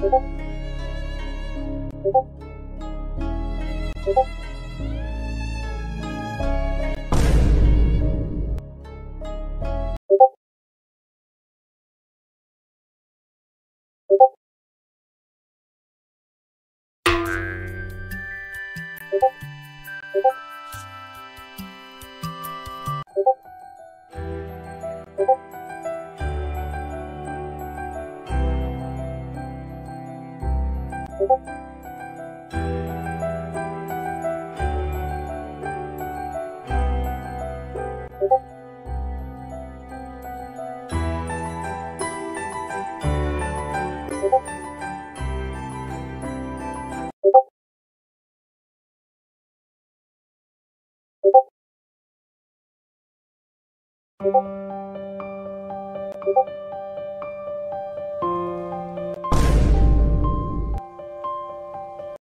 you 고고 고고